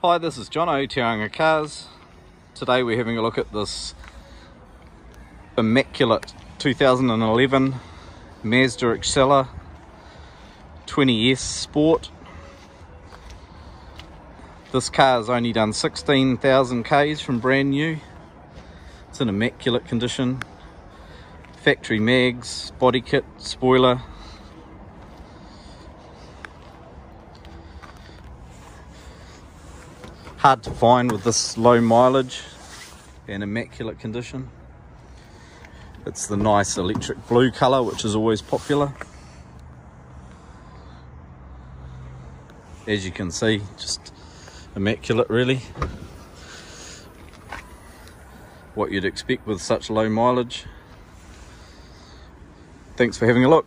Hi, this is Tauranga Cars. Today we're having a look at this immaculate 2011 Mazda Axela 20S Sport. This car has only done 16,000 Ks from brand new. It's in immaculate condition. Factory mags, body kit, spoiler, hard to find with this low mileage and immaculate condition. It's the nice electric blue colour which is always popular. As you can see, just immaculate really. What you'd expect with such low mileage. Thanks for having a look.